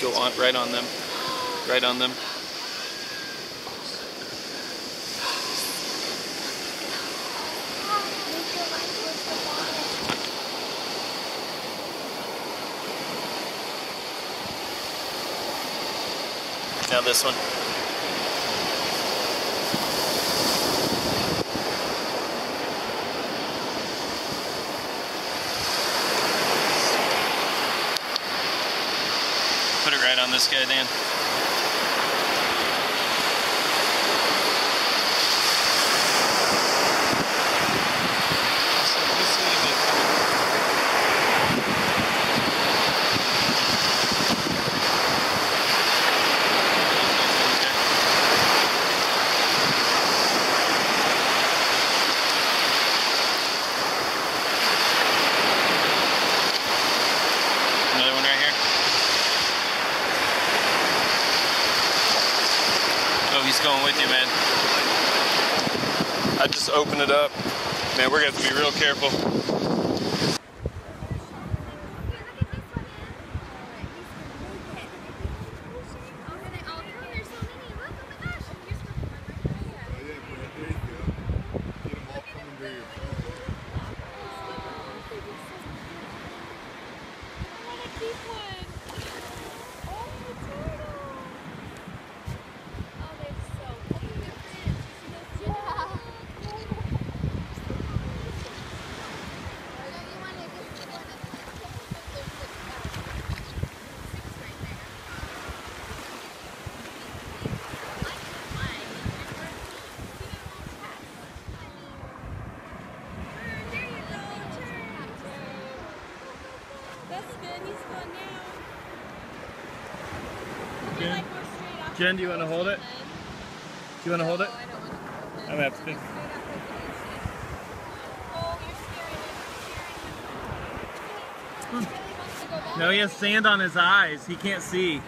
Go on, right on them. Right on them. Now this one. On this guy, Dan. Another one right here. Oh, he's going with you, man. I just opened it up. Man, we're gonna have to be real careful. That's Jen? Like, go straight up. Jen, do you want to hold it? Do you want to hold it? I don't want to hold it. I'm gonna have to. Straight up like an easy. Oh, you're scaring him. You're scaring him. He really wants to go back. No, he has sand on his eyes. He can't see.